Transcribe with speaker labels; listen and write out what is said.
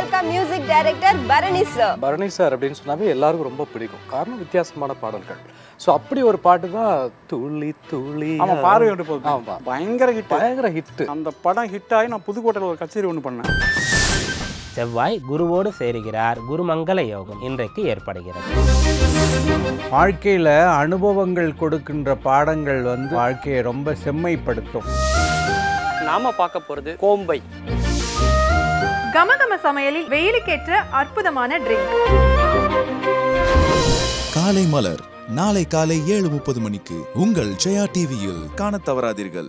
Speaker 1: Welcome music director Bharani sir
Speaker 2: Bharani sir அப்படின்னு சொன்னாவே எல்லாருக்கும் ரொம்ப பிடிக்கும். காரணம் வித்தியாசமான பாடல்கள். ஸோ அப்படி ஒரு பாட்டு தான் துளி துளி.
Speaker 3: ஆமா பார்வை பயங்கர ஹிட்
Speaker 2: பயங்கர ஹிட்
Speaker 3: அந்த படம் ஹிட் ஆகி நான் புதுக்கோட்டையில் ஒரு கச்சேரி ஒன்று பண்ணேன்.
Speaker 4: செவ்வாய் குருவோடு சேருகிறார். குருமங்கள யோகம் இன்றைக்கு ஏற்படுகிறது.
Speaker 5: வாழ்க்கையில் அனுபவங்கள் கொடுக்கின்ற பாடங்கள் வந்து வாழ்க்கையை ரொம்ப செம்மைப்படுத்தும்.
Speaker 6: நாம பார்க்க போறது கோம்பை.
Speaker 7: கமகம சமையலில் வெயிலுக்கேற்ற அற்புதமான ட்ரிங்க்
Speaker 8: காலை மலர் நாளை காலை ஏழு முப்பது மணிக்கு உங்கள் ஜெயா டிவியில் காண தவறாதீர்கள்.